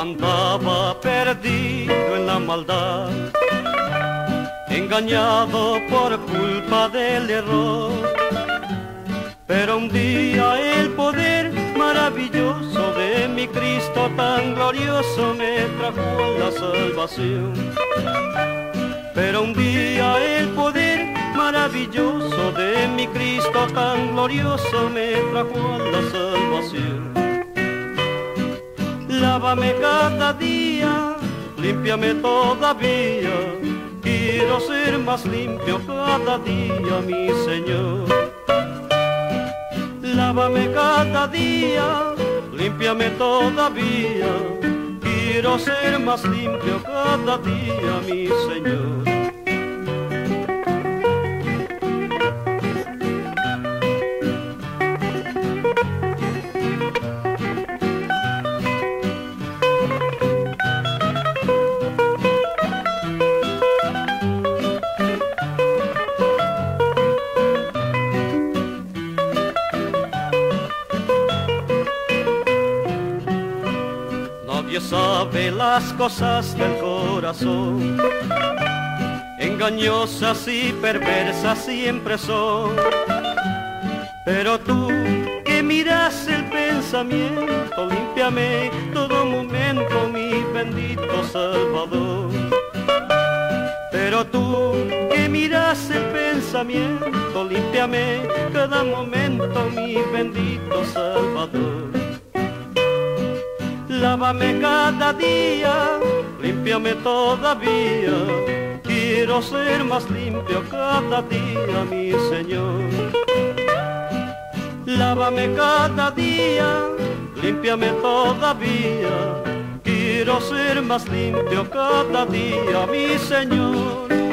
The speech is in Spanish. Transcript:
Andaba perdido en la maldad, engañado por culpa del error. Pero un día el poder maravilloso de mi Cristo tan glorioso me trajo a la salvación. Pero un día el poder maravilloso de mi Cristo tan glorioso me trajo a la salvación. Lávame cada día, límpiame todavía, quiero ser más limpio cada día, mi Señor. Lávame cada día, límpiame todavía, quiero ser más limpio cada día, mi Señor. Sabe las cosas del corazón. Engañosas y perversas siempre son. Pero tú que miras el pensamiento, límpiame todo momento, mi bendito Salvador. Pero tú que miras el pensamiento, límpiame cada momento, mi bendito Salvador. Lávame cada día, límpiame todavía. Quiero ser más limpio cada día, mi Señor. Lávame cada día, límpiame todavía. Quiero ser más limpio cada día, mi Señor.